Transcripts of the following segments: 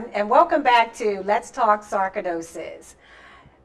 everyone, and welcome back to Let's Talk Sarcoidosis.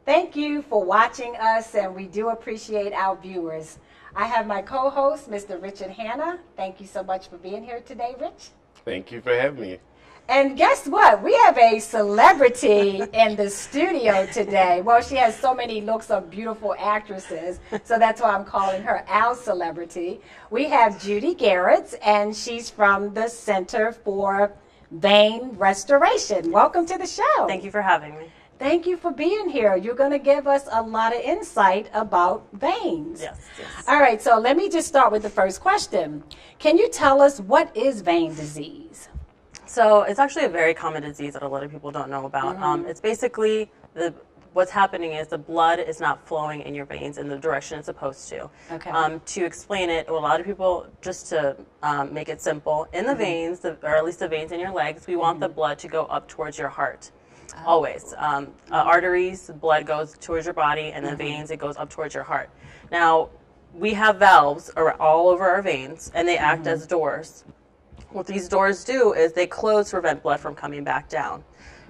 Thank you for watching us, and we do appreciate our viewers. I have my co host, Mr. Richard Hanna. Thank you so much for being here today, Rich. Thank you for having me. And guess what? We have a celebrity in the studio today. Well, she has so many looks of beautiful actresses, so that's why I'm calling her our celebrity. We have Judy Gerez, and she's from the Center for Vein Restoration. Welcome to the show. Thank you for having me. Thank you for being here. You're going to give us a lot of insight about veins. Yes, yes. All right, so let me just start with the first question. Can you tell us what is vein disease? So it's actually a very common disease that a lot of people don't know about. Um, it's basically the what's happening is the blood is not flowing in your veins in the direction it's supposed to. Okay. Um, to explain it, a lot of people, just to um, make it simple, in the veins, the, or at least the veins in your legs, we want the blood to go up towards your heart. Always. Um, uh, arteries, blood goes towards your body, and the veins, it goes up towards your heart. Now, we have valves all over our veins, and they act as doors. What these doors do is they close to prevent blood from coming back down.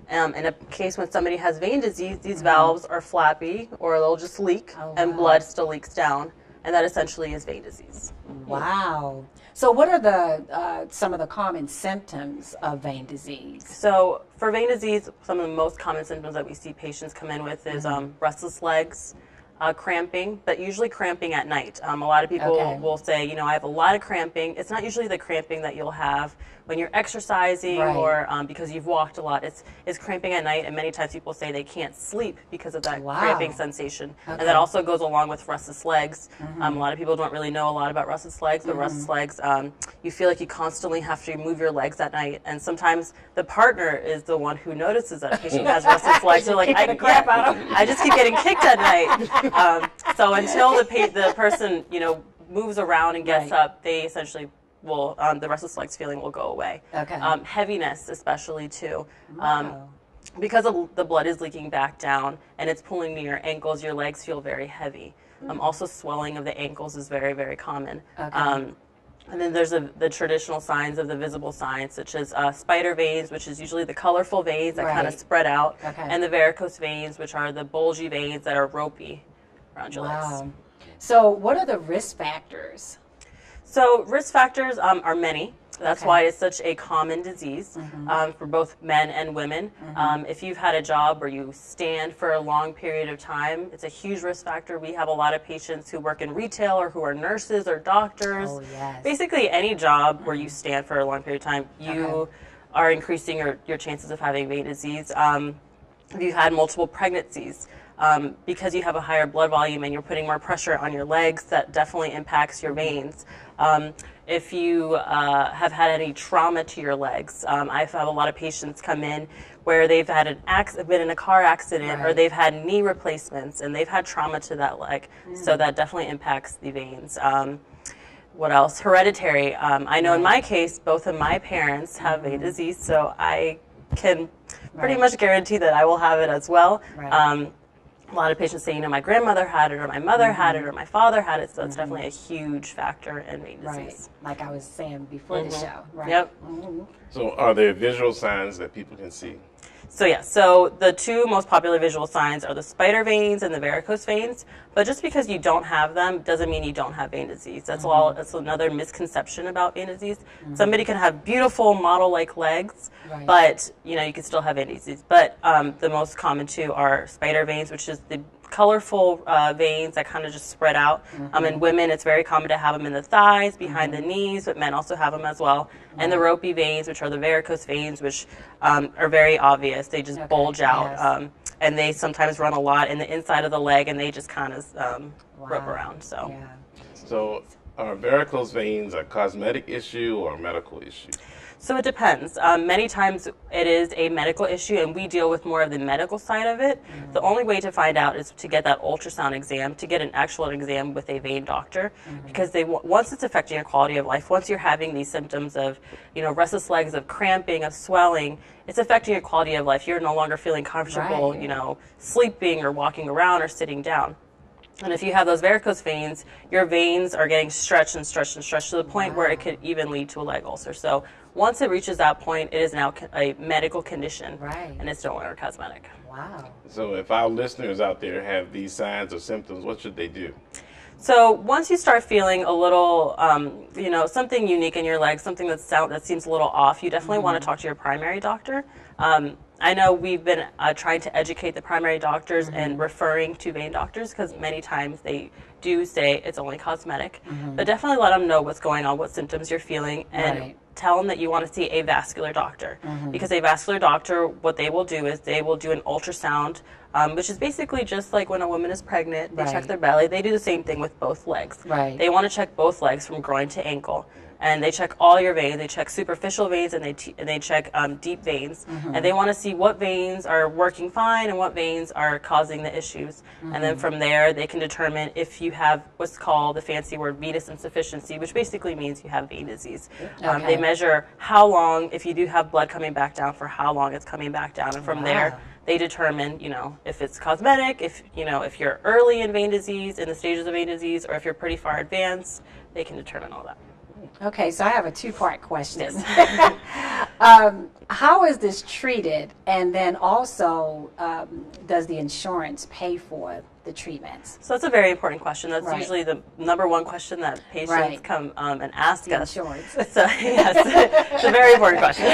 Um, in a case when somebody has vein disease, these valves are flappy or they'll just leak Oh, and wow. blood still leaks down. And that essentially is vein disease. Wow. So, what are the uh, some of the common symptoms of vein disease? So, for vein disease, some of the most common symptoms that we see patients come in with is Mm-hmm. um, restless legs, uh, cramping, but usually cramping at night. Um, a lot of people Okay. will say, you know, I have a lot of cramping. It's not usually the cramping that you'll have when you're exercising Right. or um, because you've walked a lot. It's, it's cramping at night, and many times people say they can't sleep because of that Wow. cramping sensation. And Okay. Mm-hmm. that also goes along with restless legs. Um, a lot of people don't really know a lot about restless legs, but restless legs, um, you feel like you constantly have to move your legs at night. And sometimes the partner is the one who notices that a patient has restless legs. They're like, I, yeah, out of 'em." I just keep getting kicked at night. Um, so until the, pa- the person, you know, moves around and gets Right. up, they essentially will, um, the restless legs feeling will go away. Okay. Um, heaviness, especially too. Um, Wow. because of the blood is leaking back down and it's pulling to your ankles, your legs feel very heavy. Um, also, swelling of the ankles is very, very common. Okay. Um, and then there's a, the traditional signs of the visible signs, such as uh, spider veins, which is usually the colorful veins that kind of spread out, Okay. and the varicose veins, which are the bulgy veins that are ropey around your legs. Wow. So, what are the risk factors? So risk factors um, are many. That's Okay. why it's such a common disease um, for both men and women. Um, if you've had a job where you stand for a long period of time, it's a huge risk factor. We have a lot of patients who work in retail or who are nurses or doctors. Oh, yes. Basically, any job where you stand for a long period of time, you Okay. are increasing your, your chances of having vein disease. Um, if you've had multiple pregnancies, um, because you have a higher blood volume and you're putting more pressure on your legs, that definitely impacts your veins. Um, if you uh, have had any trauma to your legs, um, I've had a lot of patients come in where they've had an acc- been in a car accident or they've had knee replacements and they've had trauma to that leg. So that definitely impacts the veins. Um, what else? Hereditary. Um, I know in my case, both of my parents have a disease, so I can pretty Right. much guarantee that I will have it as well. Right. Um, a lot of patients say, you know, my grandmother had it, or my mother had it, mm-hmm. or my father had it, so it's mm-hmm. definitely a huge factor in vein Right. Like I was saying before the mm-hmm. show. Right. Yep. So, are there visual signs that people can see? So yeah, so the two most popular visual signs are the spider veins and the varicose veins. But just because you don't have them doesn't mean you don't have vein disease. That's all. That's another misconception about vein disease. Somebody can have beautiful model-like legs, Right. but you know you can still have vein disease. But um, the most common two are spider veins, which is the colorful uh, veins that kind of just spread out. Um, in women, it's very common to have them in the thighs, behind the knees, but men also have them as well. And the ropey veins, which are the varicose veins, which um, are very obvious. They just Okay, bulge out. yes. Um, and they sometimes run a lot in the inside of the leg, and they just kind of um, rope Wow. around. So. Yeah. So, are varicose veins a cosmetic issue or a medical issue? So it depends. Um, many times it is a medical issue, and we deal with more of the medical side of it. The only way to find out is to get that ultrasound exam, to get an actual exam with a vein doctor, because they once it's affecting your quality of life, once you're having these symptoms of, you know, restless legs, of cramping, of swelling, it's affecting your quality of life. You're no longer feeling comfortable, Right. you know, sleeping or walking around or sitting down. And if you have those varicose veins, your veins are getting stretched and stretched and stretched to the point where it could even lead to a leg ulcer. So Once it reaches that point, it is now a medical condition, Right. and it's no longer cosmetic. Wow. So if our listeners out there have these signs or symptoms, what should they do? So once you start feeling a little, um, you know, something unique in your leg, something that sound that seems a little off, you definitely want to talk to your primary doctor. Um, I know we've been uh, trying to educate the primary doctors and referring to vein doctors because many times they do say it's only cosmetic, but definitely let them know what's going on, what symptoms you're feeling, and Right. Tell them that you want to see a vascular doctor. Mm-hmm. Because a vascular doctor what they will do is they will do an ultrasound um, which is basically just like when a woman is pregnant they check their belly. They do the same thing with both legs. Right. they want to check both legs from groin to ankle. And they check all your veins. They check superficial veins and they, t- and they check um, deep veins. And they want to see what veins are working fine and what veins are causing the issues. And then from there they can determine if you have what's called the fancy word venous insufficiency which basically means you have vein disease. Um, Okay. they measure how long if you do have blood coming back down for how long it's coming back down. And from there Wow. They determine you know if it's cosmetic if you know if you're early in vein disease in the stages of vein disease or if you're pretty far advanced they can determine all that Okay, so I have a two-part question. Yes. um, how is this treated, and then also, um, does the insurance pay for the treatments? so that's a very important question that's Right. usually the number one question that patients Right. come um, and ask The us insurance. So yes, it's a very important question.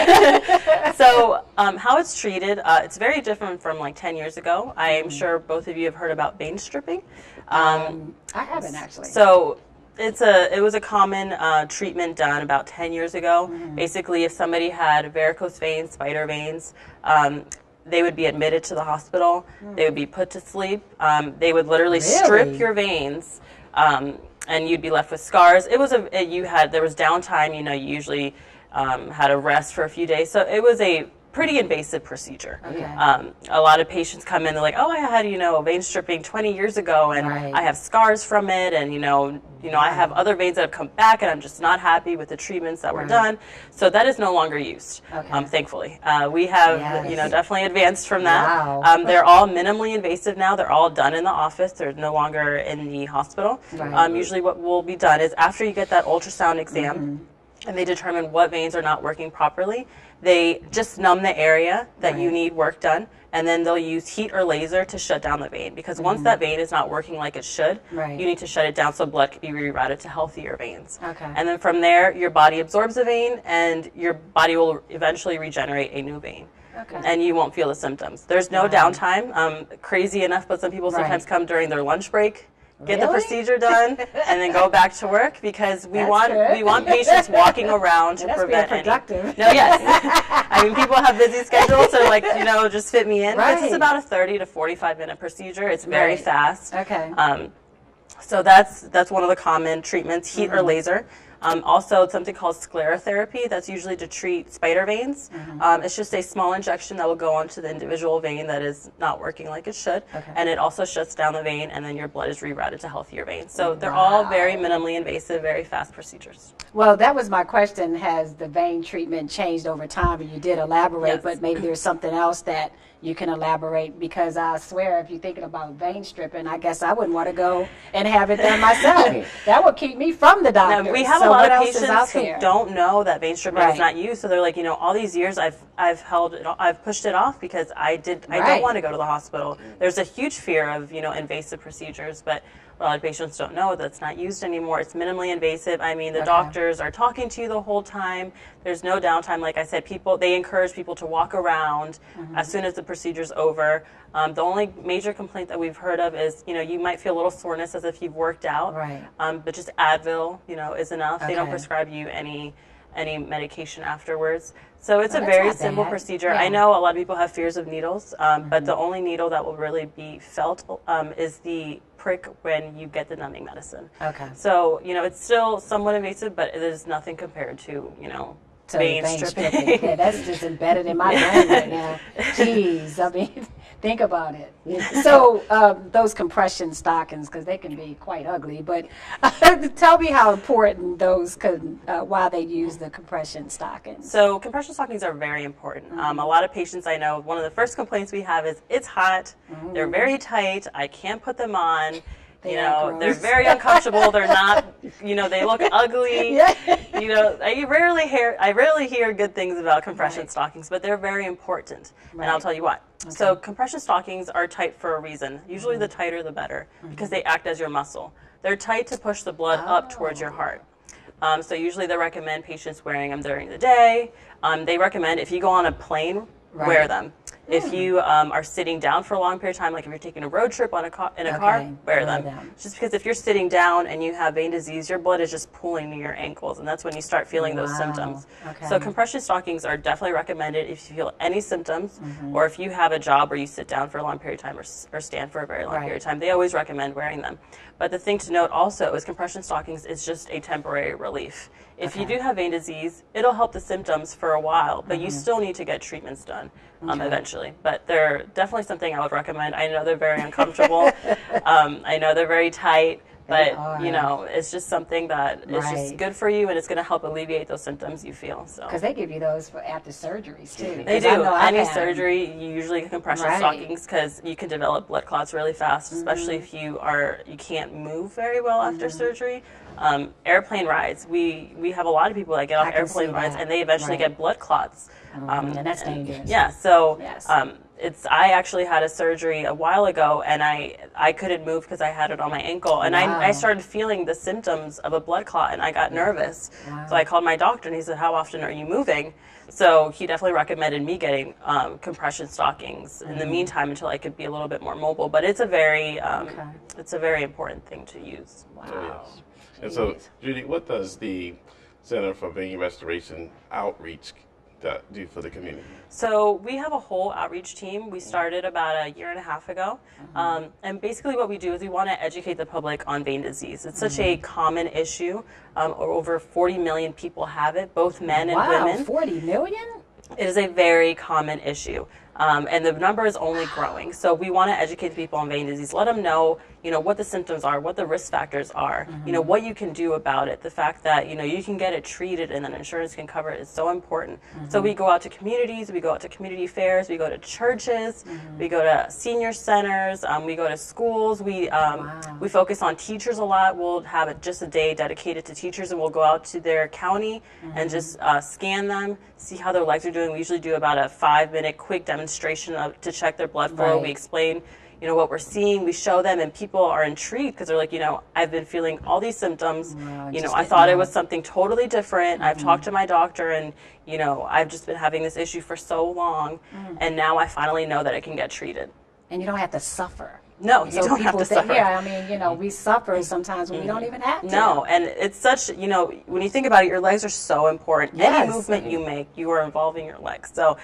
so um, how it's treated, uh, it's very different from like 10 years ago. I am sure both of you have heard about vein stripping. Um, Um, I haven't actually. so it's a it was a common uh, treatment done about 10 years ago. Mm-hmm. Basically, if somebody had varicose veins, spider veins, um, they would be admitted to the hospital. They would be put to sleep. Um, they would literally strip your veins. Um, and you'd be left with scars. It was a it- you had there was downtime. You know, you usually um, had a rest for a few days, so it was a pretty invasive procedure. Okay. Um, a lot of patients come in, they're like, "Oh, I had you know vein stripping 20 years ago, and Right. I have scars from it, and you know, you know, I have other veins that have come back, and I'm just not happy with the treatments that were done." So that is no longer used. Okay. Um, thankfully, uh, we have you know definitely advanced from that. Wow. Um, they're all minimally invasive now. They're all done in the office. They're no longer in the hospital. Right. Um, usually, what will be done is after you get that ultrasound exam Mm-hmm. and they determine what veins are not working properly, they just numb the area that you need work done, and then they'll use heat or laser to shut down the vein. Because once that vein is not working like it should, Mm-hmm. Right. you need to shut it down so blood can be rerouted to healthier veins. Okay. And then from there, your body absorbs the vein, and your body will eventually regenerate a new vein. Okay. And you won't feel the symptoms. There's no Right. downtime. Um, crazy enough, but some people sometimes Right. come during their lunch break, get the procedure done, and then go back to work because we That's want good. we want patients walking around to prevent any- productive. no, yes. I mean, people have busy schedules, so like you know, just fit me in. This is about a 30 to 45 minute procedure. It's very Right. fast. Okay. Um, so that's that's one of the common treatments, heat Mm-hmm. or laser. Um, also, something called sclerotherapy. That's usually to treat spider veins. Mm-hmm. Um, it's just a small injection that will go onto the individual vein that is not working like it should, Okay. and it also shuts down the vein, and then your blood is rerouted to healthier veins. So they're all very minimally invasive, very fast procedures. Well, that was my question. Has the vein treatment changed over time? And you did elaborate, Yes. but maybe there's something else that you can elaborate because I swear, if you're thinking about vein stripping, I guess I wouldn't want to go and have it done myself. that would keep me from the doctor. Now, we have so a lot of else out patients who don't know that vein stripping Right. is not used, so they're like, you know, all these years I've I've held it, I've pushed it off because I did I Right. don't want to go to the hospital. Mm. There's a huge fear of you know invasive procedures, but a lot of patients don't know that it's not used anymore. It's minimally invasive. I mean, the Okay. doctors are talking to you the whole time. There's no downtime. Like I said, people they encourage people to walk around Mm-hmm. as soon as the procedure's over. Um, the only major complaint that we've heard of is you know you might feel a little soreness as if you've worked out. Right. Um, but just Advil, you know, is enough. They don't prescribe you any any medication afterwards. So it's Oh, a very simple bad. procedure. Yeah. Mm-hmm. I know a lot of people have fears of needles, um, but the only needle that will really be felt um, is the prick when you get the numbing medicine. Okay. So you know it's still somewhat invasive, but it is nothing compared to you know to vein, vein stripping. stripping. yeah, that's just embedded in my brain right now. Jeez, I mean, think about it. So um, those compression stockings, because they can be quite ugly, but tell me how important those could, uh, why they use the compression stockings. So compression stockings are very important. Um, a lot of patients I know, one of the first complaints we have is it's hot, they're very tight, I can't put them on. They you know, they're very uncomfortable. They're not, you know, they look ugly. Yeah. You know, I rarely hear I rarely hear good things about compression Right. stockings, but they're very important, Right. and I'll tell you why. So compression stockings are tight for a reason. Usually, the Mm-hmm. tighter the better, because they act as your muscle. They're tight to push the blood up towards your Oh. heart. Um, so usually they recommend patients wearing them during the day. Um, they recommend if you go on a plane, wear Right. Hmm. them. If you um, are sitting down for a long period of time, like if you're taking a road trip on a car, in a car, Okay, wear wear them. them. Just because if you're sitting down and you have vein disease, your blood is just pooling to your ankles, and that's when you start feeling those symptoms. okay. So compression stockings are definitely recommended if you feel any symptoms, Mm-hmm. or if you have a job where you sit down for a long period of time or, or stand for a very long Right. period of time. They always recommend wearing them. But the thing to note also is compression stockings is just a temporary relief. If you do have vein disease, it'll help the symptoms for a while, but you still need to get treatments done um, Mm-hmm. Okay. eventually. But they're definitely something I would recommend. I know they're very uncomfortable. um, I know they're very tight. But you know, it's just something that is just good for you, and it's going to help alleviate those symptoms you feel. So Because they give you those for after surgeries too. they I do. I've Any surgery, you usually compression Right. stockings because you can develop blood clots really fast, especially Mm-hmm. if you are you can't move very well after surgery. Um, airplane rides, we we have a lot of people that get off airplane rides and they eventually Right. get blood clots. Um, and that's dangerous. Yeah, so Yes. um, it's I actually had a surgery a while ago and I I couldn't move because I had it on my ankle and I, I started feeling the symptoms of a blood clot and I got nervous. Wow. So I called my doctor and he said, "How often are you moving?" So he definitely recommended me getting um, compression stockings in the meantime until I could be a little bit more mobile. But it's a very um, Okay. it's a very important thing to use. Wow. Yes. And so, Judy, what does the Center for Vein Restoration outreach do- do for the community? So we have a whole outreach team. We started about a year and a half ago, um, and basically what we do is we want to educate the public on vein disease. It's such a common issue. Um, over 40 million people have it, both men and Wow, women. 40 million? It is a very common issue. Um, and the number is only growing. So we want to educate the people on vein disease. Let them know, you know, what the symptoms are, what the risk factors are, you know, what you can do about it. The fact that you know you can get it treated and then insurance can cover it is so important. So we go out to communities, we go out to community fairs, we go to churches, we go to senior centers, um, we go to schools. We um, Wow. we focus on teachers a lot. We'll have a, just a day dedicated to teachers, and we'll go out to their county and just uh, scan them, see how their legs are doing. We usually do about a five-minute quick demonstration of, to check their blood flow. Right. We explain, you know, what we're seeing. We show them, and people are intrigued because they're like, you know, I've been feeling all these symptoms. Wow, you know, I thought it was something totally different. I've mm-hmm. talked to my doctor, and you know, I've just been having this issue for so long, mm. and now I finally know that it can get treated. And you don't have to suffer. No, you so don't people have to think, suffer. yeah, I mean, you know, we suffer sometimes when we don't even have to. No, and it's such, you know, when you think about it, your legs are so important. Yes. Any movement you make, you are involving your legs. So,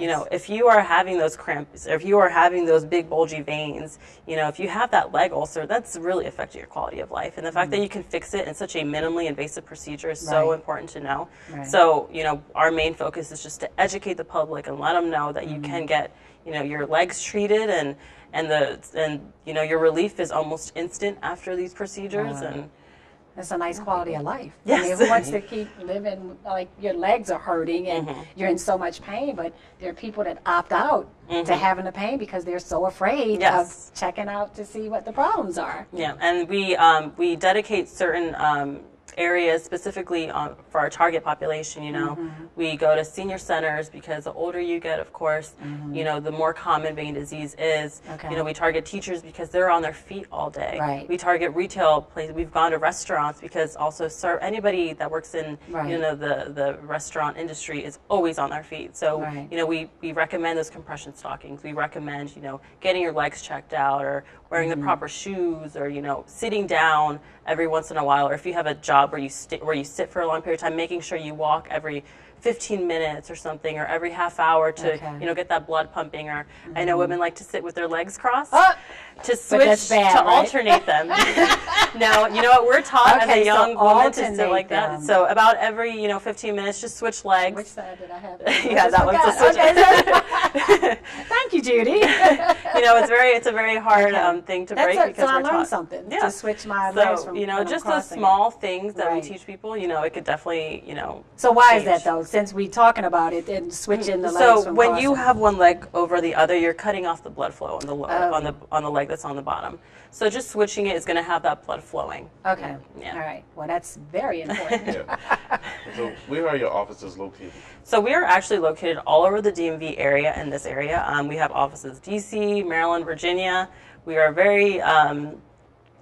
you know, if you are having those cramps, if you are having those big bulgy veins, you know, if you have that leg ulcer, that's really affecting your quality of life. And the fact that you can fix it in such a minimally invasive procedure is so Mm-hmm. Important to know. Right. So, you know, our main focus is just to educate the public and let them know that you Mm-hmm. can get, you know, your legs treated and and the and you know your relief is almost instant after these procedures Wow. and It's a nice quality of life. I Yes. mean, who wants to keep living like your legs are hurting and Mm-hmm. you're in so much pain? But there are people that opt out to having the pain because they're so afraid Mm-hmm. Yes. of checking out to see what the problems are. Yeah, and we um, we dedicate certain um, areas specifically um, for our target population. You know, Mm-hmm. we go to senior centers because the older you get, of course, you know, the more common vein disease is. Mm-hmm. Okay. You know, we target teachers because they're on their feet all day. Right. We target retail places. We've gone to restaurants because also serve anybody that works in Right. you know the the restaurant industry is always on their feet. So Right. you know, we, we recommend those compression stockings. We recommend, you know, getting your legs checked out or wearing Mm-hmm. the proper shoes or, you know, sitting down every once in a while. Or if you have a job where you, where you sit for a long period of time, making sure you walk every 15 minutes or something or every half hour to, Okay. you know, get that blood pumping. Or I know women like to sit with their legs crossed. Oh, to switch bad, to right? alternate them. no, you know what? We're taught as Okay, a so young woman to sit like that. So about every you know 15 minutes, just switch legs. which side did I have? Yeah, I that one's forgot. switch. Okay, so- Thank you, Judy. you know, it's very it's a very hard um, thing to That's break it. because So I we're learned taught. something Yeah. to switch my legs So from you know, just those crossing it. small things that Right. we teach people. You know, it could definitely you know. So why is that change. though? Since we're talking about it and switching the legs So from when you have one leg over the other, you're cutting off the blood flow on the lower, Oh. on the on the leg that's on the bottom. So just switching it is going to have that blood flowing. Okay. Yeah. All right. Well, that's very important. Yeah. so where are your offices located? So we are actually located all over the DMV area in this area. Um, we have offices DC, Maryland, Virginia. We are very um,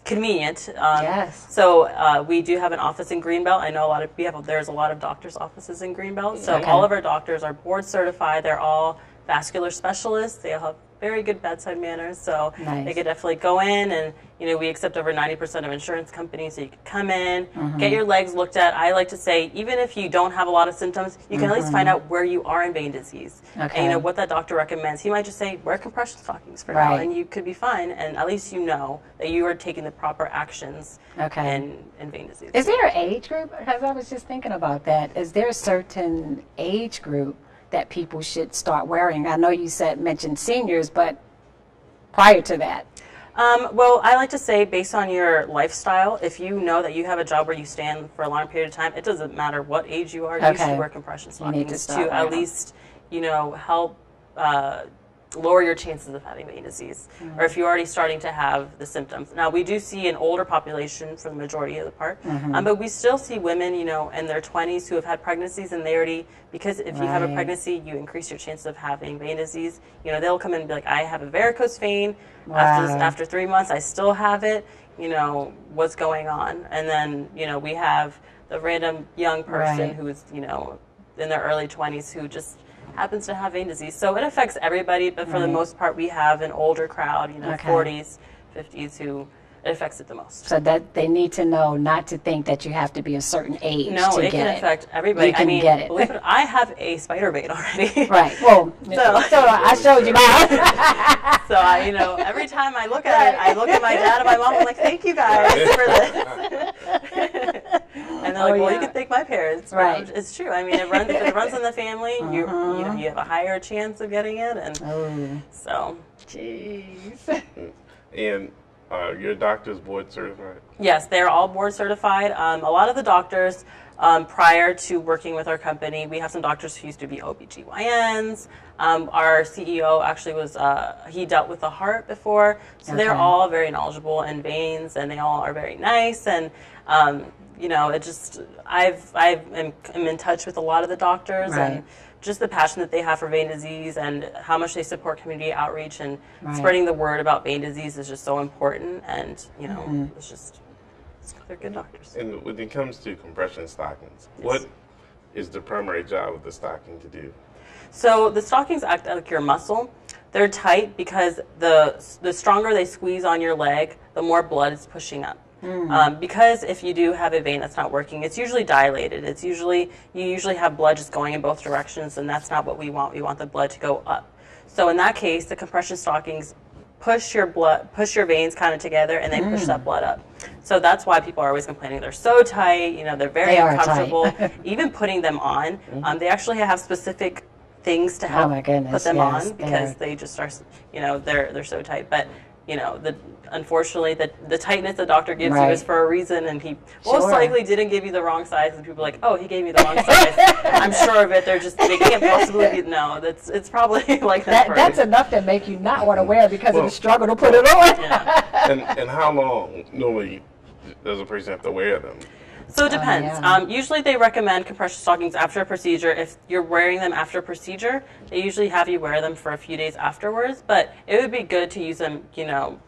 convenient. Um, Yes. So uh, we do have an office in Greenbelt. I know a lot of we have there's a lot of doctors' offices in Greenbelt. So Okay. all of our doctors are board certified. They're all vascular specialists. They all have very good bedside manners. So Nice. they could definitely go in and you know we accept over 90% of insurance companies. So you can come in, Mm-hmm. get your legs looked at. I like to say even if you don't have a lot of symptoms, you can at least find out where you are in vein disease. And Mm-hmm. You know what that doctor recommends. He might just say wear compression stockings for now, and you could be fine. And at least you know that you are taking the proper actions Okay. in, in vein disease. Is there an age group? Because I was just thinking about that. Is there a certain age group that people should start wearing? I know you said mentioned seniors, but prior to that. Um, well, I like to say, based on your lifestyle, if you know that you have a job where you stand for a long period of time, it doesn't matter what age you are. Okay. You should wear compression You to stockings to at least, you know, help uh, lower your chances of having vein disease, Mm-hmm. or if you're already starting to have the symptoms. Now, we do see an older population for the majority of the part, Mm-hmm. um, but we still see women, you know, in their 20s who have had pregnancies, and they already because if you have a pregnancy, you increase your chances of having vein disease. You know, they'll come in and be like, "I have a varicose vein." After after three months, I still have it. You know, what's going on? And then you know, we have the random young person Right. who's you know in their early 20s who just happens to have vein disease. So it affects everybody, but for the most part, we have an older crowd, you know, Okay. 40s, 50s, who it affects it the most. So that they need to know not to think that you have to be a certain age No, to it get can it. affect everybody. You can I mean, get it. believe it, I have a spider vein already. Right. Well, So- so, I showed you mine. So I, you know, every time I look at it, I look at my dad and my mom. I'm like, "Thank you guys for this." And they're like, Oh, "Well, yeah. you can thank my parents." But Right. It's true. I mean, it runs. It runs in the family. You, you know, you have a higher chance of getting it, and oh, so jeez. And uh, your doctor's board certified? Yes, they're all board certified. Um, a lot of the doctors, um, prior to working with our company, we have some doctors who used to be OBGYNs. Um, our CEO actually was, uh, he dealt with the heart before. So they're all very knowledgeable in veins and they all are very nice. And, um, you know, it just, I've, I've, am, am in touch with a lot of the doctors Right. and just the passion that they have for vein disease and how much they support community outreach and Right. spreading the word about vein disease is just so important. And, you know, Mm-hmm. it's just, they're good doctors. And when it comes to compression stockings, what is the primary job of the stocking to do? So the stockings act like your muscle. They're tight because the the stronger they squeeze on your leg, the more blood is pushing up. Um, because if you do have a vein that's not working, it's usually dilated. It's usually you usually have blood just going in both directions, and that's not what we want. We want the blood to go up. So in that case, the compression stockings push your blood, push your veins kind of together, and they push that blood up. So that's why people are always complaining they're so tight. You know, they're very They uncomfortable. Even putting them on, um, they actually have specific things to help Oh my goodness, put them yes, on because they just are, you know, they're they're so tight. But you know, the unfortunately, the the tightness the doctor gives you is for a reason, and he most Sure. likely didn't give you the wrong size. And people are like, oh, he gave me the wrong size. I'm sure of it. They're just they can't possibly be. No, that's it's probably like that. That, that's enough to make you not want to mm-hmm. wear it because of the struggle to put it on. and, and how long normally does a person have to wear them? So it depends. yeah. um, usually they recommend compression stockings after a procedure. If you're wearing them after a procedure, they usually have you wear them for a few days afterwards. But it would be good to use them, you know,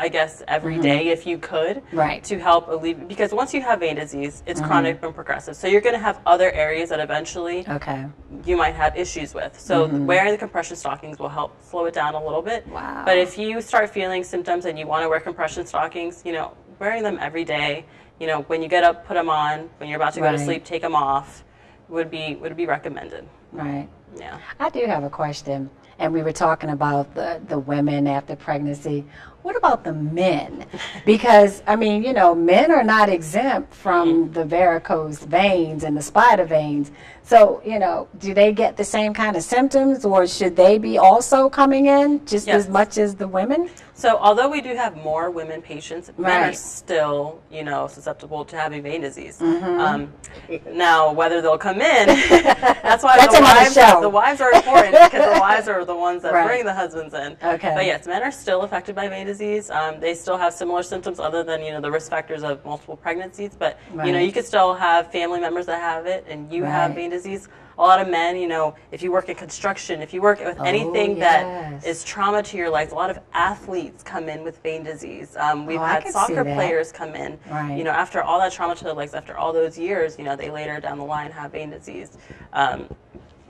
I guess every day if you could, Mm-hmm. Right. Mm-hmm. to help alleviate. Because once you have vein disease, it's chronic and progressive. So you're going to have other areas that eventually Okay. you might have issues with. So Mm-hmm. wearing the compression stockings will help slow it down a little bit. Wow. But if you start feeling symptoms and you want to wear compression stockings, you know, wearing them every day, you know, when you get up, put them on. When you're about to go to sleep, take them off. Would be would be recommended. Right. Yeah. I do have a question. and we were talking about the, the women after pregnancy. What about the men? Because, I mean, you know, men are not exempt from mm-hmm. the varicose veins and the spider veins. So, you know, do they get the same kind of symptoms or should they be also coming in just Yes. as much as the women? So although we do have more women patients, men are still, you know, susceptible to having vein disease. Mm-hmm. Um, now, whether they'll come in, that's why That's the wives, show. the wives are important because the wives are the ones that Right. bring the husbands in. Okay. But yes, men are still affected by vein disease. Um, they still have similar symptoms other than, you know, the risk factors of multiple pregnancies. But, you know, you could still have family members that have it and you have vein disease. A lot of men, you know, if you work in construction, if you work with Oh, anything yes. that is trauma to your legs. A lot of athletes come in with vein disease. Um, we've Oh, had soccer players come in. Right. You know, after all that trauma to their legs, after all those years, you know, they later down the line have vein disease. Um,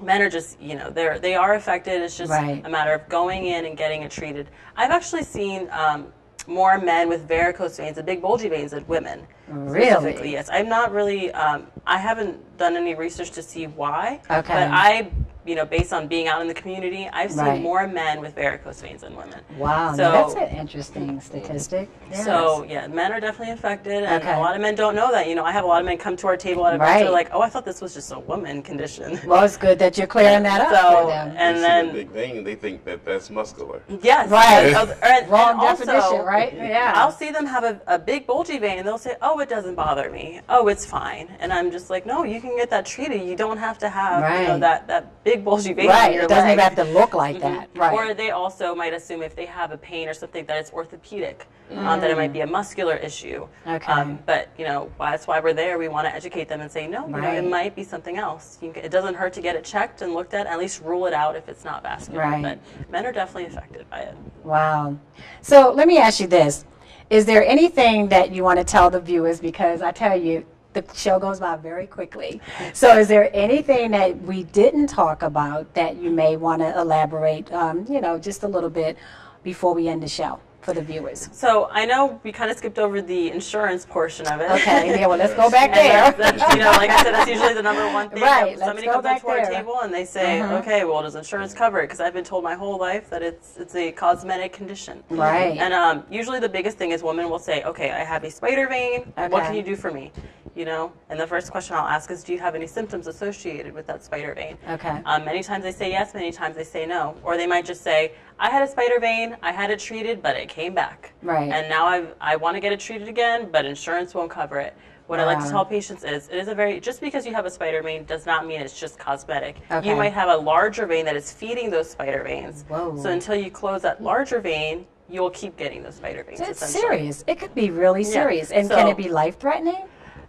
men are just, you know, they're they are affected. It's just Right. a matter of going in and getting it treated. I've actually seen. Um, more men with varicose veins and big bulgy veins than women. Really? Yes. I'm not really. Um, I haven't done any research to see why. Okay. But I, you know, based on being out in the community, I've seen Right. more men with varicose veins than women. Wow, So- that's an interesting statistic. Yes. So yeah, men are definitely affected, and Okay. a lot of men don't know that. You know, I have a lot of men come to our table at events. Right. They're like, "Oh, I thought this was just a woman condition." well, it's good that you're clearing that up So, for them. and they then- see the big vein, they think that that's muscular. Yes. Right. And, and Wrong also, definition, right? Yeah. I'll see them have a, a big bulgy vein, and they'll say, "Oh, it doesn't bother me. Oh, it's fine." And I'm just like, "No, you can get that treated. You don't have to have you know, that that big bulgy vein on right, your it doesn't even have to look like that. Right. Or they also might assume if they have a pain or something that it's orthopedic, um, that it might be a muscular issue. Mm. Okay. Um, but you know that's why we're there. We want to educate them and say no, you know, it might be something else. You can, it doesn't hurt to get it checked and looked at. At least rule it out if it's not vascular. Right. But men are definitely affected by it. Wow. So let me ask you this. Is there anything that you want to tell the viewers? Because I tell you, the show goes by very quickly. So is there anything that we didn't talk about that you may want to elaborate, um, you know, just a little bit before we end the show for the viewers? So I know we kind of skipped over the insurance portion of it. Okay, yeah, well, let's go back there. that's, that's, you know, like I said, that's usually the number one thing. Right, let's Somebody go comes back up to our there. Uh-huh. table and they say, "Okay, well, does insurance cover it?" Because I've been told my whole life that it's it's a cosmetic condition. Right. And um, usually the biggest thing is women will say, "Okay, I have a spider vein. Okay. What can you do for me?" You know, and the first question I'll ask is, "Do you have any symptoms associated with that spider vein?" Okay. Um, many times they say yes, many times they say no, or they might just say, "I had a spider vein. I had it treated, but it came back." Right. And now I I want to get it treated again, but insurance won't cover it. What I like to tell patients is, it is a very just because you have a spider vein does not mean it's just cosmetic. Okay. You might have a larger vein that is feeding those spider veins. Whoa. So until you close that larger vein, you'll keep getting those spider veins. It's serious. It could be really serious. Yeah. And can it be life threatening?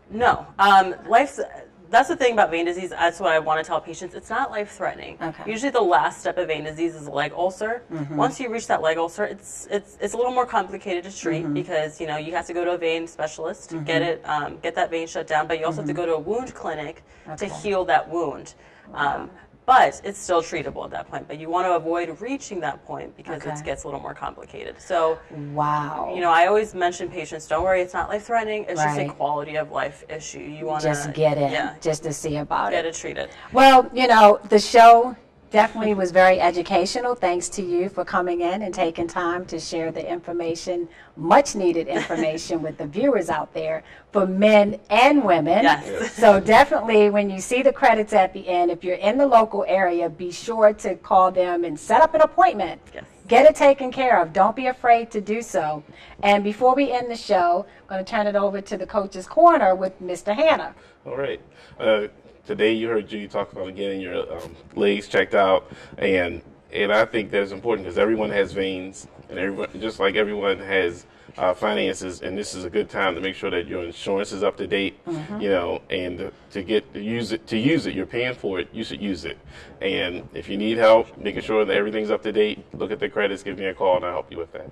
No. Um, life's that's the thing about vein disease. That's what I want to tell patients. It's not life threatening. Okay. Mm-hmm. Usually, the last step of vein disease is a leg ulcer. Once you reach that leg ulcer, it's it's it's a little more complicated to treat Mm-hmm. because you know you have to go to a vein specialist, get it, um, get that vein shut down. But you also have to go to a wound clinic to Mm-hmm. Heal that wound. Um, but it's still treatable at that point. But you want to avoid reaching that point because Okay. it gets a little more complicated. So Wow. you know, I always mention patients, don't worry, it's not life threatening. It's just a quality of life issue. You want to just get in, Yeah, just to see about get it. Get it treated. Well, you know, the show definitely was very educational. Thanks to you for coming in and taking time to share the information, much needed information with the viewers out there for men and women. Yes. So definitely when you see the credits at the end, if you're in the local area, be sure to call them and set up an appointment. Yes. Get it taken care of. Don't be afraid to do so. And before we end the show, I'm going to turn it over to the coach's corner with Mr. Hanna. All right. Uh, today you heard Judy talk about getting your um, legs checked out, and and I think that's important because everyone has veins, and everyone just like everyone has uh, finances, and this is a good time to make sure that your insurance is up to date. You know, and to get to use it to use it, you're paying for it. You should use it. And if you need help, making sure that everything's up to date, look at the credits, give me a call, and I'll help you with that.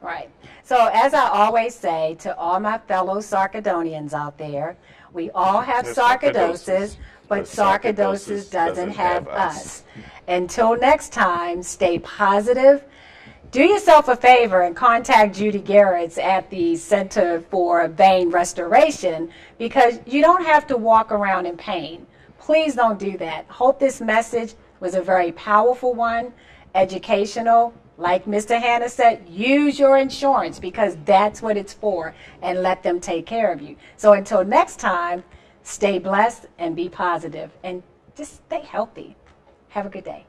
Right. So, as I always say to all my fellow Sarcadonians out there, we all have sarcoidosis, but sarcoidosis doesn't have us. us. Until next time, stay positive. Do yourself a favor and contact Judy Gerez at the Center for Vein Restoration because you don't have to walk around in pain. Please don't do that. Hope this message was a very powerful one educational. Like Mr. Hanna said, use your insurance because that's what it's for and let them take care of you. So until next time, stay blessed and be positive and just stay healthy. Have a good day.